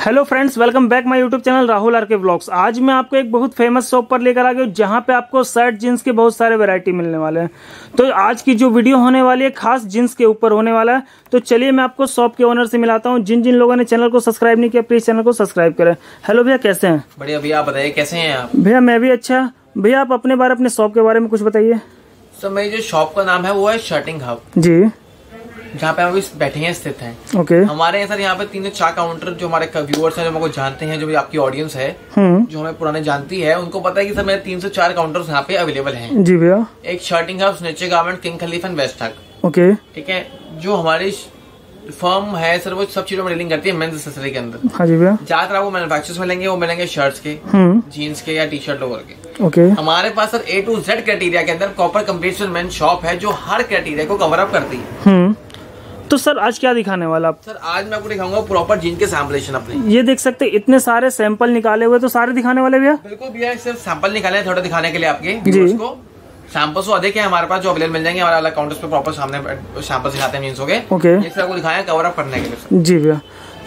Hello friends welcome back my YouTube channel Rahul R K blogs आज मैं आपको एक बहुत फ़ेमस शॉप पर लेकर आ गया हूँ जहाँ पे आपको शर्ट जींस के बहुत सारे वैरायटी मिलने वाले हैं। तो आज की जो वीडियो होने वाली है खास जींस के ऊपर होने वाला है। तो चलिए मैं आपको शॉप के ओनर से मिलाता हूँ। जिन जिन लोगों ने चैनल को सब्सक्राइब नहीं किया प्लीज़ चैनल को सब्सक्राइब करें। हेलो भैया कैसे हैं? बढ़िया भैया आप बताइए कैसे हैं आप? भैया मैं भी अच्छा भैया आप अपने बारे अपने शॉप के बारे में कुछ बताइए। सर मेरी जो शॉप का नाम है वो है शर्टिंग हब जी। जहाँ पे हम अभी बैठे हैं स्थित हैं। ओके। okay. हमारे यहाँ सर यहाँ पे तीन से चार काउंटर जो हमारे व्यूअर्स हैं जो हमको जानते हैं जो भी आपकी ऑडियंस है हम्म। जो हमें पुराने जानती है उनको पता है कि सर मेरे तीन से चार काउंटर्स यहाँ पे अवेलेबल हैं। जी भैया। एक शर्टिंग हाउस नीचे गार्मेंट किंग खलीफ एंड वेस्ट तक ओके। ठीक है? जो हमारी फर्म है सर वो सब चीज़ों में डीलिंग करती है मेन्स एक्सेसरी के अंदर। हाँ जी भैया। ज़्यादातर आपको मैन्युफैक्चर्स मिलेंगे वो मिलेंगे शर्ट्स के हम्म। जीन्स के या टी शर्ट लोअर के। ओके। हमारे पास sir A to Z criteria के अंदर कॉपर कंप्लीट मेन शॉप है जो हर क्राइटेरिया को कवर अप करती है। हम्म। तो सर आज क्या दिखाने वाला आप? सर आज मैं आपको दिखाऊँगा प्रॉपर जीन के सैम्पलेशन अपने। ये देख सकते हैं इतने सारे सैंपल निकाले हुए तो सारे दिखाने वाले भैया? बिल्कुल भैया सिर्फ़ सैंपल निकाले हैं थोड़ा दिखाने के लिए आपके। जी। को सैंपल्स तो अधिक है हमारे पास जो अवेलेबल मिल जाएँगे हमारे अलग काउंटर्स पे प्रॉपर सामने सैंपल दिखाते हैं जीन्स गए ओके आपको दिखाया कवर अप करने के लिए जी भैया।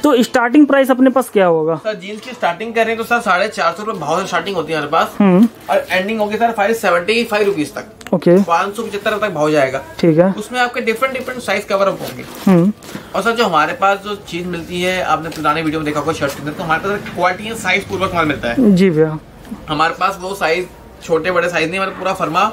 तो स्टार्टिंग प्राइस अपने पास क्या होगा? सर जीन्स की स्टार्टिंग करें तो सर साढ़े चार सौ रुपए भाव से स्टार्टिंग होती है हमारे पास। हम्म। और एंडिंग होगी sir five seventy five rupees तक। ओके। पाँच सौ पचहत्तर तक भाव जाएगा। ठीक है। उसमें आपके different different size cover up होंगे। हम्म। और सर जो हमारे पास जो चीज़ मिलती है आपने पुराने वीडियो में देखा होगा शर्ट के अंदर तो हमारे पास क्वालिटी साइज़ पूर्वक माल मिलता है। जी भैया। हमारे पास वो साइज़ छोटे बड़े साइज़ नहीं हमारे पूरा फर्मा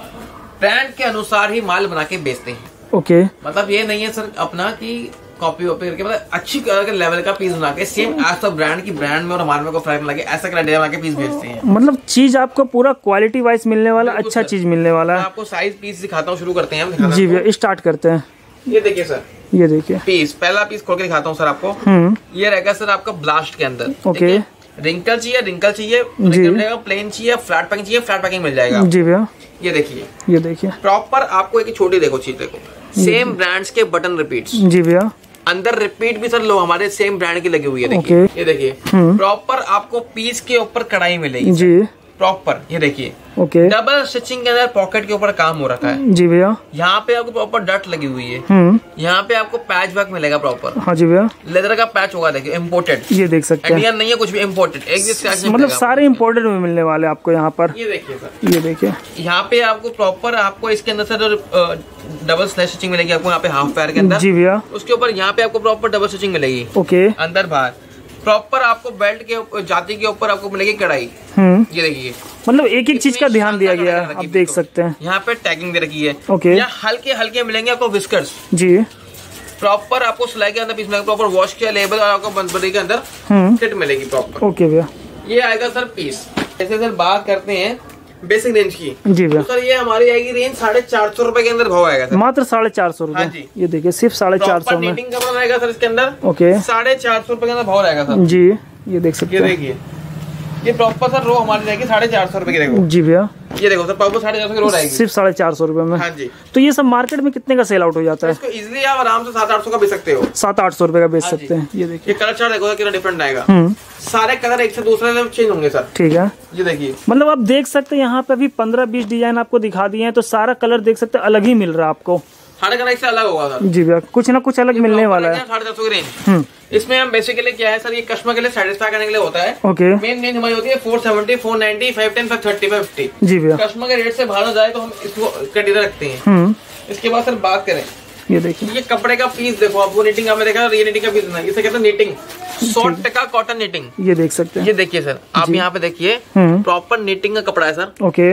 ब्रांड के अनुसार ही माल बना के बेचते हैं। ओके। मतलब ये नहीं है सर अपना कि कॉपी वॉपी करके मतलब अच्छी कलर के लेवल का पीस बना के सेम एज द ब्रांड की ब्रांड में और हमारे में को फ्राई बना के ऐसा क्राइटेरिया बना के पीस बेचते हैं। मतलब चीज़ आपको पूरा क्वालिटी वाइज मिलने वाला अच्छा चीज़ मिलने वाला है। आपको साइज़ पीस दिखाता हूँ शुरू करते हैं जी भैया स्टार्ट करते हैं। ये देखिए सर ये देखिए। पीस पहला पीस खोल के दिखाता हूँ सर आपको। हम्म। ये रहेगा सर आपका ब्लास्ट के अंदर ओके। रिंकल चाहिए रिंकल चाहिए प्लेन चाहिए फ्लैट पैकिंग चाहिए फ्लैट पैकिंग मिल जाएगा जी भैया। ये देखिए। ये देखिए। प्रॉपर आपको एक छोटी देखो चीज़ देखो। सेम ब्रांड्स के बटन रिपीट्स जी भैया। अंदर रिपीट भी सर लो हमारे सेम ब्रांड की लगी हुई है देखिए। ये देखिए। हम्म। प्रॉपर आपको पीस के ऊपर कढ़ाई मिलेगी जी। प्रॉपर ये देखिए। ओके डबल स्टिचिंग के अंदर पॉकेट के ऊपर काम हो रखा है। जी भैया। यहाँ पे आपको प्रॉपर डट लगी हुई है। हम्म। यहाँ पे आपको पैच वर्क मिलेगा प्रॉपर हाँ जी भैया। लेदर का पैच होगा देखिए इम्पोर्टेड ये देख सकते हैं। नहीं है कुछ भी इम्पोर्टेड एक मतलब सारे इम्पोर्टेड में मिलने वाले आपको यहाँ पर। ये देखिए सर। ये देखिए। यहाँ पे आपको प्रॉपर आपको इसके अंदर सर डबल स्लैश स्टिचिंग मिलेगी आपको यहाँ पे हाफ़ पैर के अंदर। जी भैया। उसके ऊपर यहाँ पे आपको प्रॉपर डबल स्टिचिंग मिलेगी। ओके अंदर बाहर। प्रॉपर आपको बेल्ट के जाति के ऊपर आपको मिलेगी कढ़ाई। हम्म। ये देखिए। मतलब एक एक चीज़ का ध्यान दिया गया है आप देख सकते हैं। यहाँ पे टैगिंग दे रखी है। ओके। यहाँ हल्के हल्के मिलेंगे आपको विस्कर्स जी। प्रॉपर आपको सिलाई के अंदर पीस मिलेगा प्रॉपर वॉश किया लेबल और आपको बंदबरी के अंदर फिट किट मिलेगी प्रॉपर ओके भैया। ये आएगा सर पीस जैसे सर बात करते हैं। बेसिक रेंज की। जी भैया। तो सर ये हमारी आएगी रेंज साढ़े चार सौ रूपए के अंदर भाव आएगा सर। मात्र साढ़े चार सौ हाँ रूपए ये देखिए सिर्फ़ साढ़े चार सौ रूपए में कपड़ा रहेगा सर इसके अंदर। ओके। साढ़े चार सौ रूपए के अंदर भाव रहेगा सर। जी ये देख सकते ये हैं। देखिए। ये प्रॉपर सर रो हमारी रहेगी साढ़े चार सौ रुपए की देखो। जी भैया। ये देखो सर प्रॉपर साढ़े चार सौ की रो रहेगी। सिर्फ़ साढ़े चार सौ रुपए में। हाँ जी। तो ये सब मार्केट में कितने का सेल आउट हो जाता है? इसको इजीली आप आराम से सात आठ सौ का बेच सकते हो। सात आठ सौ रुपए का बेच हाँ सकते हैं। ये देखिए। कलर चार्ट देखो कितना डिफरेंट आएगा। हम्म। सारे कलर एक से दूसरे में चेंज होंगे सर ठीक है। ये देखिए। मतलब आप देख सकते हैं यहाँ पे अभी पंद्रह बीस डिज़ाइन आपको दिखा दिए हैं तो सारा कलर देख सकते हैं अलग ही मिल रहा है आपको। कलर एक से अलग होगा सर। जी भैया कुछ ना कुछ अलग मिलने वाला है साढ़े चार सौ की रेंज हम्म। इसमें हम बेसिकली क्या है सर ये कस्टमर के लिए सेटिस्फाई करने के लिए होता है। ओके। मेन रेंज हमारी होती है four seventy four ninety five ten five thirty five fifty जी भैया। कस्टमर के रेट से बाहर ना जाए तो हम इसको क्राइटेरिया रखते हैं। हम्म। इसके बाद सर बात करें। ये देखिए। ये कपड़े का पीस देखो आपको नीटिंग आपने देखा ये नीटिंग का पीस ना इसे कहते हैं नीटिंग सौ टका कॉटन नीटिंग ये देख सकते हैं। ये देखिए सर आप यहाँ पे देखिए हम्म। प्रॉपर नीटिंग का कपड़ा है सर। ओके।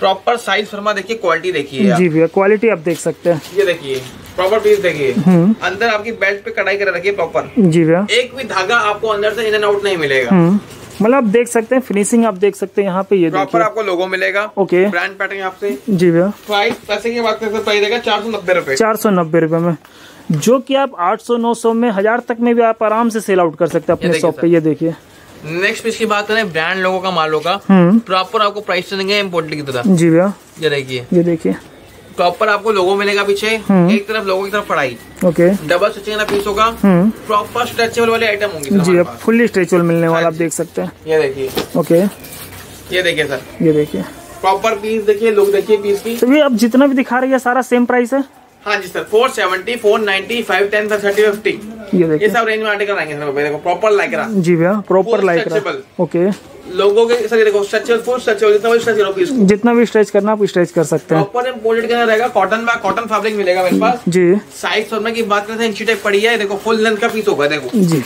प्रॉपर साइज़ फरमा देखिए क्वालिटी देखिए जी भैया क्वालिटी आप देख सकते हैं। ये देखिए प्रॉपर पीस देखिए। हम्म। अंदर आपकी बेल्ट पे कढ़ाई कर रखी है प्रॉपर जी भैया। एक भी धागा आपको अंदर से इन एंड आउट नहीं मिलेगा। हम्म। मतलब आप देख सकते हैं फिनिशिंग आप देख सकते हैं यहाँ पे ये प्रॉपर आपको लोगो मिलेगा। ओके ब्रांड पैटर्न आपसे। जी भैया। प्राइस पैसे की बात करते हैं प्राइस चार सौ नब्बे रुपए। चार सौ नब्बे रूपए में। जो कि आप आठ सौ नौ सौ में हज़ार तक में भी आप आराम से सेल आउट कर सकते हैं अपने शॉप पे ये देखिए। नेक्स्ट पीस की बात करें ब्रांड लोगों का माल हम्म। प्रॉपर आपको प्राइस देंगे इम्पोर्टेड की तरह। जी भैया। ये देखिए। ये देखिए। प्रॉपर आपको लोगो मिलेगा पीछे। हम्म। एक तरफ़ लोगो की तरफ़ पढ़ाई ओके। डबल स्टिचिंग का पीस होगा। हम्म। प्रॉपर स्ट्रेचेबल वाले आइटम होंगे जी फुल्ली स्ट्रेचुअल मिलने वाला हाँ आप देख सकते हैं। ये देखिए। ओके। ये देखिए सर ये देखिए। प्रॉपर पीस देखिए लोग देखिए पीस की। तो ये अब जितना भी दिखा रही है सारा सेम प्राइस है? हाँ जी sir four seventy four ninety five ten thirty fifty ये ये देखिए सब रेंज में आर्टिकल आएँगे सर देखो प्रॉपर लाइक्रा जी भैया प्रॉपर लाइक्रा लाइक ओके लोगों के सर ये देखो स्ट्रेचेबल फुल स्ट्रेचेबल जितना भी स्ट्रेच करो पीस जितना भी स्ट्रेच करना आप स्ट्रेच कर सकते हैं। प्रॉपर इम्पोर्टेड के रहेगा कॉटन में कॉटन फैब्रिक मिलेगा मेरे पास। जी। साइज़ फॉर्मे की बात करते हैं इंची टाइप पड़ी है। देखो फुल लेंथ का पीस होगा देखो। जी।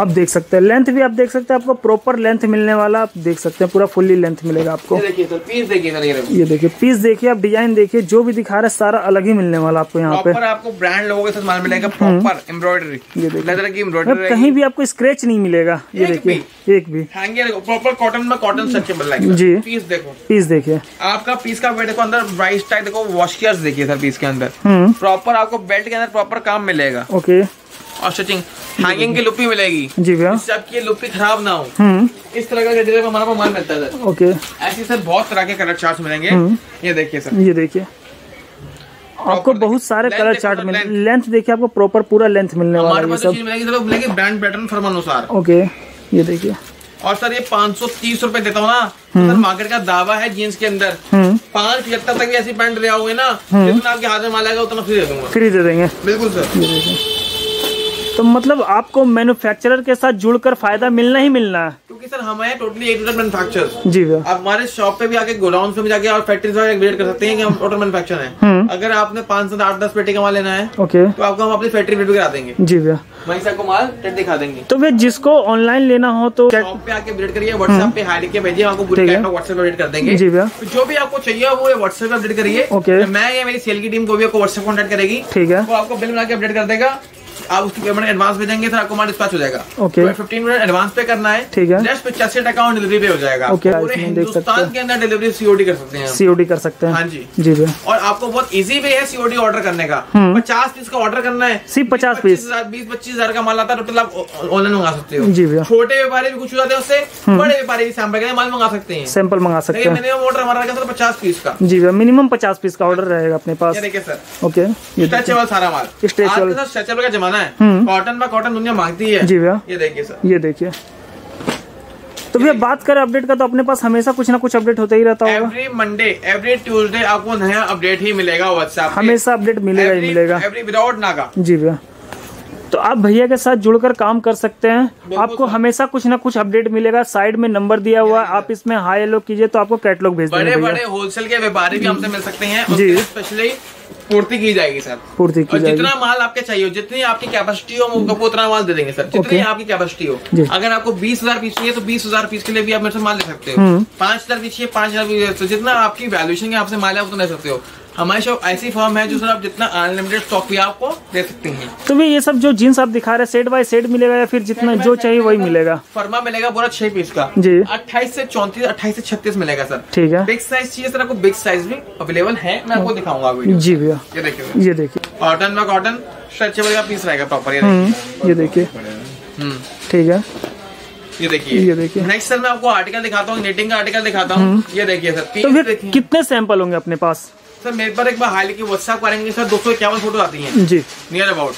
आप देख सकते हैं। लेंथ भी आप देख सकते हैं आपको प्रॉपर लेंथ मिलने वाला आप देख सकते हैं पूरा फुल्ली लेंथ मिलेगा आपको। ये देखिए पीस देखिए ये देखिए पीस देखिए आप डिज़ाइन देखिए जो भी दिखा रहे हैं सारा अलग ही मिलने वाला आपको यहाँ पे। आपको ब्रांड लोगों के साथ माल मिलेगा प्रॉपर एम्ब्रॉयडरी हम्म। ये देखिए। लेदर की मतलब एम्ब्रॉयडरी कहीं भी आपको स्क्रेच नहीं मिलेगा। ये देखिए एक भी। प्रॉपर कॉटन में कॉटन स्ट्रक्चर लाइक जी। पीस देखो। पीस देखिए। आपका पीस का वेट देखो अंदर ब्राइस टाइप देखो वॉशियर्स देखिए सर पीस के अंदर। हम्म। प्रॉपर आपको बेल्ट के अंदर प्रॉपर काम मिलेगा। ओके और स्टिचिंग हैंगिंग की लुपी मिलेगी। जी भैया। इससे आपकी लुपी खराब ना हो। हम्म। इस तरह का गजरे में हमारा माल मिलता है सर। ओके। ऐसे सर बहुत तरह के कलर चार्ट मिलेंगे। हम्म। ये देखिए सर। ये देखिए। आपको बहुत सारे कलर चार्ट मिले लेंथ देखिए आपको प्रॉपर पूरा लेंथ मिलने वाला है सब। मिलेगी ब्रांड पैटर्न फर्म अनुसार ओके। ये देखिए। और सर ये पाँच सौ तीस रूपए देता हूँ ना। तो सर मार्केट का दावा है जीन्स के अंदर। हम्म। पाँच पचहत्तर तक भी ऐसी पैंट ले आओगे ना जितना आपके हाथ में माल आएगा उतना फ्री दे दूँगा। फ्री दे देंगे। बिल्कुल सर। देखिए। तो मतलब आपको मैन्युफैक्चरर के साथ जुड़कर फ़ायदा मिलना ही मिलना है। क्योंकि सर हमारे टोटली ए टू मैन्युफैक्चर जी भैया आप हमारे शॉप पे भी आके गोडाउन पे भी जाके और फैक्ट्री से विज़िट कर सकते हैं कि हम टोटल मैन्युफैक्चर हम्म। है अगर आपने पाँच से आठ दस पेटी का माल लेना है ओके तो आपको हम अपनी फैक्ट्री विज़िट करा देंगे। जी भैया वहीं से आपको माल दिखा देंगे। तो भैया जिसको ऑनलाइन लेना हो तो शॉप पे आके विज़िट करिए व्हाट्सएप पे हाई के भेजिए आपको पूरी। व्हाट्सएप पे विज़िट कर देंगे। जी भैया तो जो भी आपको चाहिए वो व्हाट्सएप पे अपडेट करिए। ओके। मैं या मेरी सेल की टीम को भी आपको व्हाट्सएप कॉन्टेक्ट करेगी। ठीक है। वो आपको बिल बना के अपडेट कर देगा। आप उसकी पेमेंट एडवांस भेजेंगे तो आपको माल डिस्पैच हो जाएगा। ओके। फिफ्टीन मिनट एडवांस पे करना है। ठीक है। जस्ट पचासी टका ऑन डिलीवरी पे हो जाएगा। ओके, पूरे हिंदुस्तान के अंदर डिलीवरी सीओडी कर सकते हैं। सीओडी कर सकते हैं। हाँ जी। जी भैया और आपको बहुत इजी वे है सीओडी ऑर्डर करने का। हम्म। पचास पीस का ऑर्डर करना है। सिर्फ़ 50 पीस। बीस पच्चीस हज़ार का माल आता है टोटल आप ऑनलाइन मंगा सकते हो। जी भैया। छोटे व्यापारी भी कुछ हो जाते हैं उससे बड़े व्यापारी भी सैंपल के माल मंगा सकते हैं। सैंपल मंगा सकते हैं। मिनिमम ऑर्डर हमारा रहेगा सर पचास पीस का। जी भैया मिनिमम पचास पीस का ऑर्डर रहेगा अपने पास। ये देखिए सर ओके स्ट्रेचेबल सारा माल। के स्ट्रेचेबल का जमाना है। हम्म। कॉटन बा कॉटन दुनिया मांगती है। जी भैया। ये देखिए सर। ये देखिए। तो भैया बात करें अपडेट का तो अपने पास हमेशा कुछ ना कुछ अपडेट होता ही रहता होगा। एवरी मंडे एवरी ट्यूसडे आपको नया अपडेट ही मिलेगा व्हाट्सएप हमेशा अपडेट मिलेगा ही मिलेगा। Every without Naga. जी भैया। तो आप भैया के साथ जुड़कर काम कर सकते हैं। आपको हमेशा कुछ ना कुछ अपडेट मिलेगा। साइड में नंबर दिया हुआ है। आप इसमें हाई हेलो कीजिए तो आपको कैटलॉग भेज देंगे बड़े बड़े होलसेल के व्यापारी भी हमसे मिल सकते हैं। जी। स्पेशली पूर्ति की जाएगी सर। पूर्ति की जाएगी। जितना माल आपके चाहिए हो जितनी आपकी कैपेसिटी हो हम आपको उतना माल दे देंगे सर। जितनी आपकी कैपेसिटी हो। अगर आपको बीस हज़ार पीस चाहिए तो बीस हज़ार पीस के लिए भी आप मेरे से माल ले सकते हो। हम्म। पाँच हज़ार पीस चाहिए पाँच हज़ार हो जितना आपकी वैल्यूशन के आपसे माल है उतना ले सकते हो। हमारी शॉप ऐसी फॉर्म है जो सर आप जितना अनलिमिटेड स्टॉक भी आपको दे सकते हैं। तो भी ये सब जो जीन्स आप दिखा रहे हैं सेट बाय सेट मिलेगा या फिर जितना जो चाहिए वही मिलेगा। फर्मा मिलेगा पूरा छह पीस का। जी। अट्ठाईस से चौंतीस अट्ठाईस से छत्तीस मिलेगा सर। ठीक है। बिग साइज़ चाहिए सर आपको बिग साइज़ भी अवेलेबल है। मैं आपको दिखाऊँगा जी भैया। ये देखिए ये देखिए। कॉटन में कॉटन स्ट्रेचेबल का पीस रहेगा प्रॉपर ये देखिए। हम्म ये देखिए। हम्म, ठीक है। ये देखिए। ये देखिए। नेक्स्ट सर मैं आपको आर्टिकल दिखाता हूँ नेटिंग का आर्टिकल दिखाता हूँ। ये देखिए सर तो फिर देखिए। कितने सैंपल होंगे अपने पास? सर मेरे पर एक बार हाल की व्हाट्सएप करेंगे सर दो सौ इक्यावन फ़ोटो आती है। जी। नियर अबाउट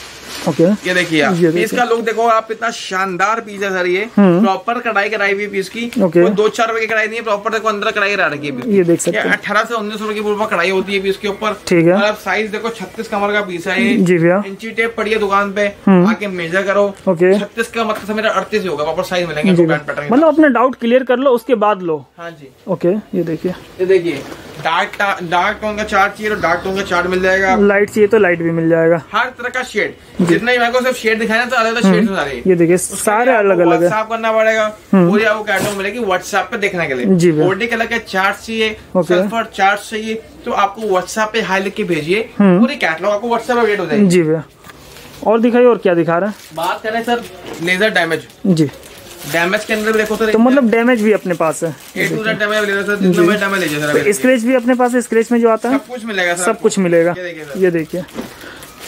ओके ये देखिए आप। ये पीस देखिए। का लुक देखो आप इतना शानदार पीस है सर ये। हम्म। प्रॉपर कढ़ाई कराई हुई पीस की। कोई दो चार रुपए की कढ़ाई नहीं है प्रॉपर देखो अंदर कढ़ाई करा रखी है ये देख सकते हैं। अठारह से उन्नीस रुपए की पूर्व कढ़ाई होती है पीस के ऊपर। ठीक है। आप साइज़ देखो छत्तीस कमर का पीस है ये। जी भैया। इंची टेप पड़ी है दुकान पे। हम्म। आके मेजर करो। ओके। छत्तीस का मतलब मेरा अड़तीस होगा प्रॉपर साइज़ मिलेंगे मतलब अपने डाउट क्लियर कर लो उसके बाद लो। हाँ जी। ओके ये देखिए। ये देखिए। डार्क डार्क टोन का चार्ट चाहिए तो डार्क टोन का चार्ट मिल जाएगा। लाइट चाहिए तो लाइट भी मिल जाएगा। हर तरह का शेड जितना ही मेरे को सिर्फ़ शेड दिखाया तो अलग अलग शेड सारे। ये देखिए सारे अलग अलग है। व्हाट्सएप करना पड़ेगा। पूरी आपको कैटलॉग मिलेगी व्हाट्सएप पे देखने के लिए। जी। कलर के चार्ट चाहिए सल्फ़र चार्ट चाहिए तो आपको व्हाट्सएप पे हाई लिख के भेजिए। हम्म। पूरी कैटलॉग आपको व्हाट्सएप पे अपडेट हो जाएगी। जी भैया। और दिखाइए और क्या दिखा रहे बात करें सर लेजर डैमेज जी। डैमेज के अंदर भी देखो सर तो मतलब डैमेज भी अपने पास है। सर जितना भी स्क्रैच अपने पास है स्क्रेच में जो आता है सब कुछ मिलेगा सब कुछ मिलेगा। ये देखिए।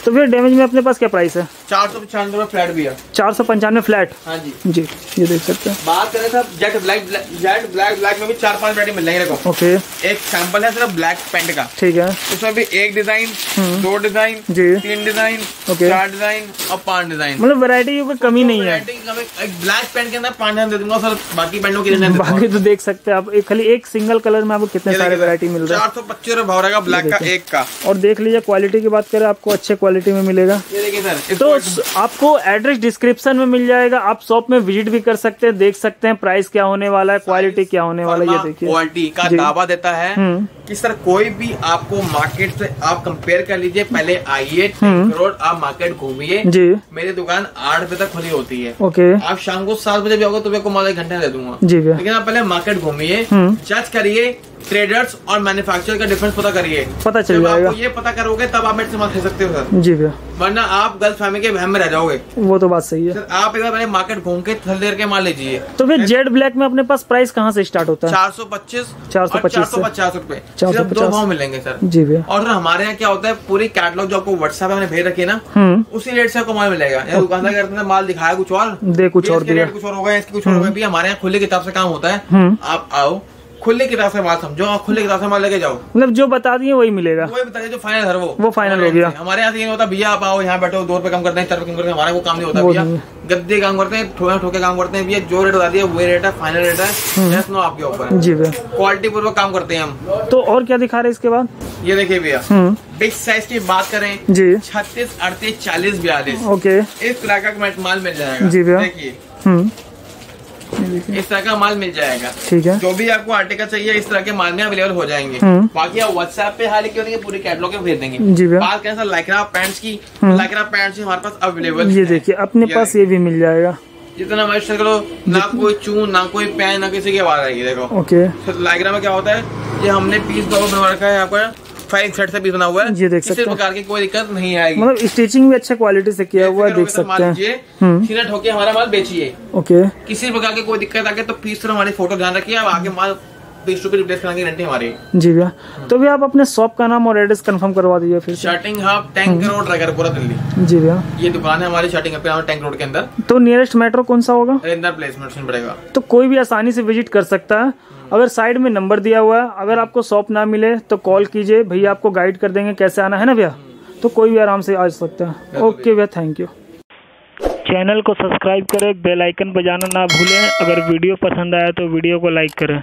तो भैया डैमेज में अपने पास क्या प्राइस है? चार सौ पचानवे फ्लैट भी है चार सौ पंचानवे फ्लैट हाँ जी। जी ये देख सकते हैं। बात करें sir jet black jet black black में भी चार पाँच वैरायटी मिल जाएँगे देखो। ओके एक सैंपल है सिर्फ़ ब्लैक पेंट का। ठीक है। उसमें भी एक डिज़ाइन दो डिज़ाइन हम्म। जी। तीन डिज़ाइन ओके। चार डिज़ाइन और पाँच डिज़ाइन मतलब वैरायटी की कमी नहीं है। ब्लैक पेंट के अंदर पाँच दे दूँगा सर बाकी पेंटों की बाकी तो देख सकते हैं आप खाली एक सिंगल कलर में आपको कितने सारे वैरायटी मिल रहे हैं। चार सौ पच्चीस रुपए भाव रहेगा ब्लैक का एक का। और देख लीजिए क्वालिटी की बात करें आपको अच्छे क्वालिटी में मिलेगा। ये देखिए सर तो आपको एड्रेस डिस्क्रिप्शन में मिल जाएगा। आप शॉप में विज़िट भी कर सकते हैं देख सकते हैं प्राइस क्या होने वाला है क्वालिटी क्या होने वाला है ये देखिए। क्वालिटी का दावा देता है हम्म। कि सर कोई भी आपको मार्केट से आप कंपेयर कर लीजिए पहले आइए रोड आप मार्केट घूमिए। जी। मेरी दुकान आठ बजे तक खुली होती है। ओके। आप शाम को सात बजे भी आओगे तो मैं को घंटा दे दूँगा। जी। भैया लेकिन आप पहले मार्केट घूमिए हम्म। जज करिए ट्रेडर्स और मैन्युफैक्चरर का डिफरेंस पता करिए। पता चल जाएगा। आपको ये पता करोगे तब आप मेरे से खरीद सकते हो सर। जी भैया। वरना आप गलत फहमी के वहम में रह जाओगे। वो तो बात सही है। सर आप एक बार पहले मार्केट घूम के थल देर के माल लीजिए तो फिर जेड ब्लैक में अपने पास प्राइस कहाँ से स्टार्ट होता है? चार सौ पच्चीस चार सौ पचास रूपए। 450 सिर्फ़ दो भाव मिलेंगे सर। जी भैया। और हमारे यहाँ क्या होता है पूरी कैटलॉग जो आपको व्हाट्सएप में भेज रखी है ना हम्म। उसी रेट से आपको माल मिलेगा। या दुकानदार कहते हैं माल दिखाया कुछ और दे कुछ और कुछ और हो गए इसके कुछ और हो गए भी हमारे यहाँ खुली किताब से काम होता है। हम्म। आप आओ खुली किताब से माल समझो और खुली किताब से माल लेके जाओ। मतलब जो बता दिए वही मिलेगा। वही बताइए जो फाइनल है वो। वो final हो गया। हमारे यहाँ से ये होता भैया आप आओ यहाँ बैठो दो रुपए कम करते हैं चार रुपए कम करते हैं हमारा वो काम नहीं होता भैया। गद्दे काम करते हैं ठोके ठोके काम करते हैं भैया जो रेट बता दिया वही रेट है फाइनल रेट है नो आपके ऊपर जी भैया। क्वालिटी पूर्वक काम करते हैं हम। तो और क्या दिखा रहे हैं इसके बाद? ये देखिए भैया। हम्म। बिग साइज़ की बात करें जी। छत्तीस अड़तीस चालीस बयालीस ओके। इस तरह का माल मिल जाएगा। जी भैया। देखिए। हम्म। इस तरह का माल मिल जाएगा। ठीक है। जो भी आपको आर्टिकल चाहिए इस तरह के माल में अवेलेबल हो जाएँगे। हम्म। बाकी आप व्हाट्सएप पे हाल क्यों नहीं पूरी कैटलॉग के भेज देंगे। जी भैया। बात करें सर लाइक्रा पैंट्स की लाइक्रा पैंट्स हमारे पास अवेलेबल ये देखिए अपने पास ये भी मिल जाएगा। जितना मर्ज करो ना कोई चून ना कोई पैन ना किसी की आवाज़ आएगी देखो। ओके। तो लाइक्रा में क्या होता है ये हमने पीस दो बना रखा है आपका फाइव सेट से पीस बना हुआ है। ये देख सकते हैं। प्रकार की कोई दिक्कत नहीं आएगी। मतलब स्टिचिंग भी अच्छे क्वालिटी से किया हुआ है देख सकते हैं। हम्म। सीधा ठोके हमारा माल बेचिए। ओके। किसी प्रकार की कोई दिक्कत आगे तो प्लीज़ हमारी फ़ोटो ध्यान रखिए अब आगे माल बीस रुपए रिप्लेस कराने की गारंटी हमारी। जी भैया तो भैया आप अपने शॉप का नाम और एड्रेस कंफर्म करवा दीजिए फिर shirting hub tank road Regharpura Delhi. जी भैया। ये दुकान है हमारी शर्टिंग पे टैंक रोड के अंदर। तो नियरेस्ट मेट्रो कौन सा होगा? रिंदर प्लेसमेंट पड़ेगा। तो कोई भी आसानी से विज़िट कर सकता है। अगर साइड में नंबर दिया हुआ है अगर आपको शॉप ना मिले तो कॉल कीजिए भैया आपको गाइड कर देंगे कैसे आना है ना भैया? तो कोई भी आराम से आ सकता है। ओके भैया थैंक यू चैनल को सब्सक्राइब करें बेल आइकन बजाना ना भूलें। अगर वीडियो पसंद आया तो वीडियो को लाइक करें।